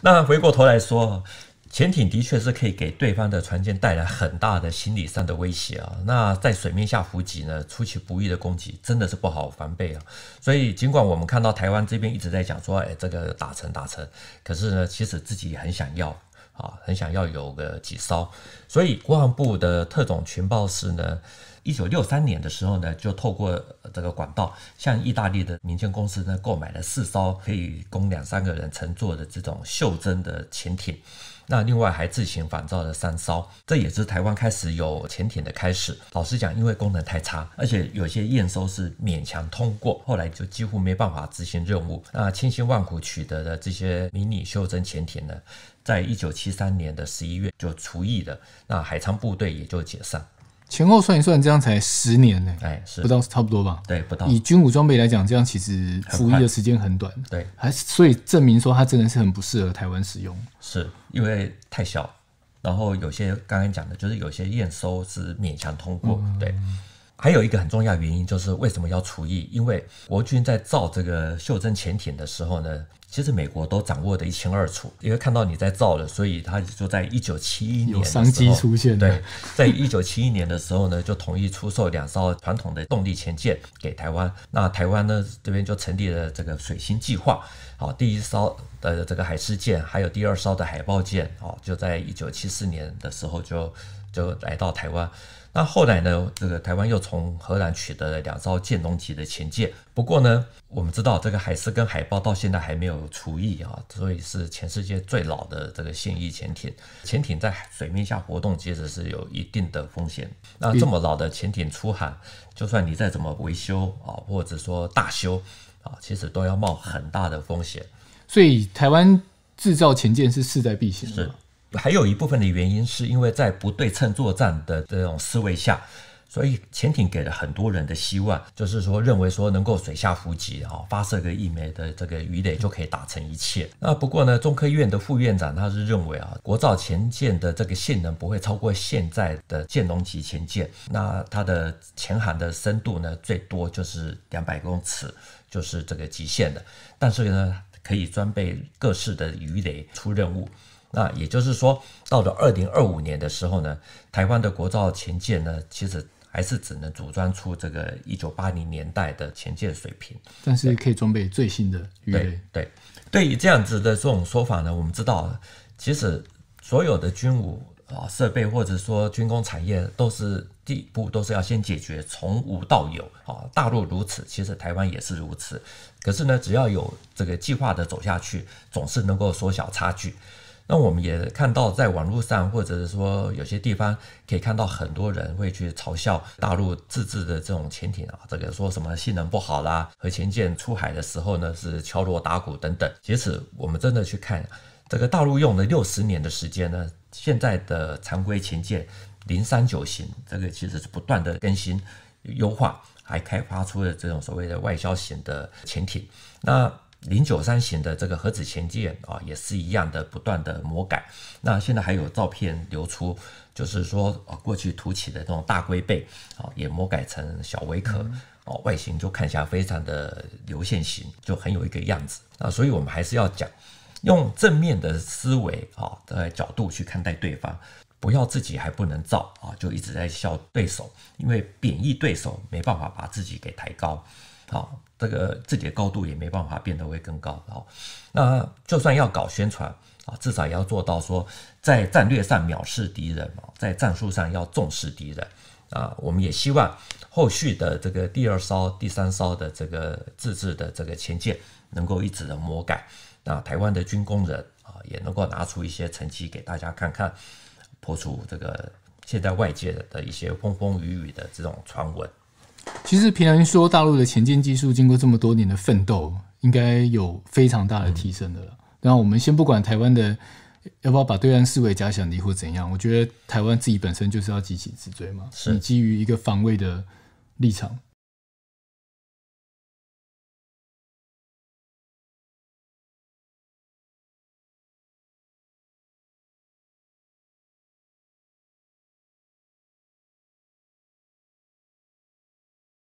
那回过头来说。潜艇的确是可以给对方的船舰带来很大的心理上的威胁啊。那在水面下伏击呢，出其不意的攻击真的是不好防备啊。所以尽管我们看到台湾这边一直在讲说，哎，这个打成打成，可是呢，其实自己也很想要啊，很想要有个几艘。所以国防部的特种情报室呢，一九六三年的时候呢，就透过这个管道，向意大利的民间公司呢，购买了四艘可以供两三个人乘坐的这种袖珍的潜艇。那另外还自行仿造了三艘，这也是台湾开始有潜艇的开始。老实讲，因为功能太差，而且有些验收是勉强通过，后来就几乎没办法执行任务。那千辛万苦取得的这些迷你袖珍潜艇呢，在一九七三年的十一月就除役了，那海昌部队也就解散。前后算一算，这样才十年呢，哎，是。不到差不多吧？对，不到。以军武装备来讲，这样其实服役的时间很短，对，还所以证明说它真的是很不适合台湾使用，是因为太小，然后有些刚刚讲的，就是有些验收是勉强通过，对。还有一个很重要原因就是为什么要除役？因为国军在造这个袖珍潜艇的时候呢，其实美国都掌握的一清二楚，因为看到你在造了，所以他就在一九七一年有商机出现。对，在一九七一年的时候呢，就同意出售两艘传统的动力潜舰给台湾。那台湾呢这边就成立了这个水星计划。好，第一艘的这个海狮舰，还有第二艘的海豹舰，哦，就在一九七四年的时候就就来到台湾。那后来呢？这个台湾又从荷兰取得了两艘舰龙级的潜舰。不过呢，我们知道这个海狮跟海豹到现在还没有除役啊，所以是全世界最老的这个现役潜艇。潜艇在水面下活动，其实是有一定的风险。那这么老的潜艇出海，就算你再怎么维修啊，或者说大修啊，其实都要冒很大的风险。所以台湾制造潜舰是势在必行的。还有一部分的原因是因为在不对称作战的这种思维下，所以潜艇给了很多人的希望，就是说认为说能够水下伏击啊，发射个一枚的这个鱼雷就可以打成一切。那不过呢，中科院的副院长他是认为啊，国造潜舰的这个性能不会超过现在的舰龙级潜舰，那它的潜航的深度呢，最多就是两百公尺，就是这个极限的。但是呢，可以装备各式的鱼雷出任务。那也就是说，到了二零二五年的时候呢，台湾的国造潜舰呢，其实还是只能组装出这个一九八零年代的前舰水平，但是可以装备最新的鱼雷。对，对于这样子的这种说法呢，我们知道，其实所有的军武啊设备或者说军工产业，都是第一步都是要先解决从无到有啊。大陆如此，其实台湾也是如此。可是呢，只要有这个计划的走下去，总是能够缩小差距。那我们也看到，在网络上或者是说有些地方，可以看到很多人会去嘲笑大陆自制的这种潜艇啊，这个说什么性能不好啦，和潜舰出海的时候呢是敲锣打鼓等等。其实我们真的去看，这个大陆用了六十年的时间呢，现在的常规潜舰零三九型，这个其实是不断的更新优化，还开发出了这种所谓的外销型的潜艇。那零九三型的这个核子潜舰啊，也是一样的，不断的魔改。那现在还有照片流出，就是说啊，过去凸起的那种大龟背啊，也魔改成小龟壳哦，外形就看起来非常的流线型，就很有一个样子啊。所以我们还是要讲，用正面的思维啊的角度去看待对方，不要自己还不能造啊，就一直在笑对手，因为贬义对手没办法把自己给抬高。好，这个自己的高度也没办法变得会更高。好，那就算要搞宣传啊，至少也要做到说，在战略上藐视敌人啊，在战术上要重视敌人啊。我们也希望后续的这个第二艘、第三艘的这个自制的这个潜舰能够一直的魔改，那台湾的军工人啊，也能够拿出一些成绩给大家看看，破除这个现在外界的一些风风雨雨的这种传闻。其实，平常说大陆的前进技术经过这么多年的奋斗，应该有非常大的提升的了。然后我们先不管台湾的要不要把对岸视为假想敌或怎样，我觉得台湾自己本身就是要急起直追嘛。是基于一个防卫的立场，